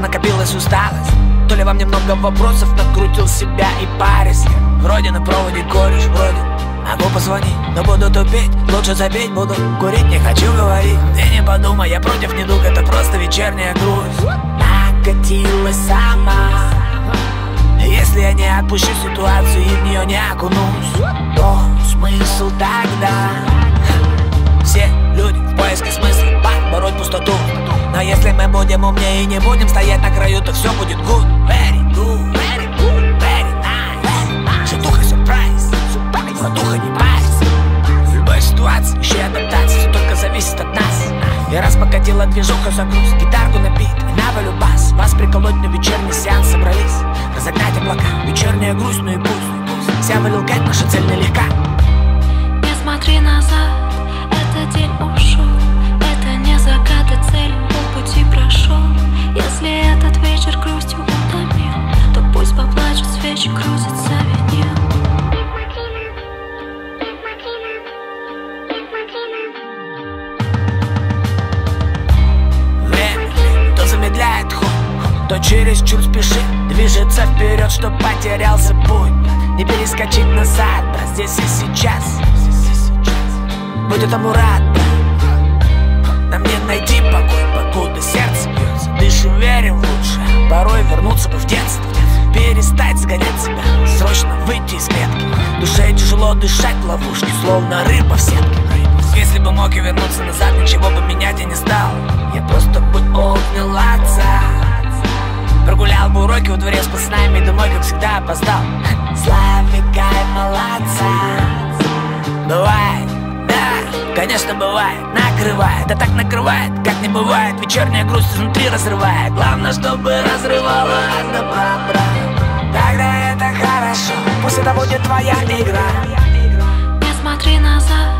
накопилась усталость То ли вам немного вопросов накрутил себя и парис Вроде на проводе кореш, вроде Могу позвонить, но буду тупить Лучше забить буду, курить не хочу говорить. Ты не подумай, я против недуг, это просто вечерняя грусть. Накатилась сама. Если я не отпущу ситуацию и в нее не окунусь То смысл тогда будем умнее и не будем стоять на краю, то все будет good. Very good, very good, very nice. Шатуха сюрприз, братуха не парься. В любой ситуации еще адаптация, все только зависит от нас. И раз покатила движуха загруз, гитарку напит и навалю бас Вас приколоть на вечерний сеанс собрались. Разогнать облака, вечерняя грусть, ну и пусть Вся валил кайф, наша цель налегка. Не смотри назад, то то чересчур спешит Движется вперед, чтоб потерялся путь. Не перескочить назад, брат, здесь и сейчас. Будь этому рад, брат Нам не найти покой, покуда сердце бьется. Дышим, верим в лучшее, порой вернуться бы в детство Перестать сгонять себя, срочно выйти из клетки. Душе тяжело дышать в ловушке, словно рыба в сетке. Если бы мог я вернуться назад, ничего бы менять я не стал. Я просто бы обнял отца. Прогулял бы уроки во дворе с пацанами Домой, как всегда, опоздал. Славикай, молодца. Бывает, да, конечно бывает. Накрывает, да так накрывает, как не бывает. Вечерняя грусть изнутри разрывает. Главное, чтобы разрывала от добра, брат Тогда это хорошо, пусть это будет твоя игра. Не смотри назад,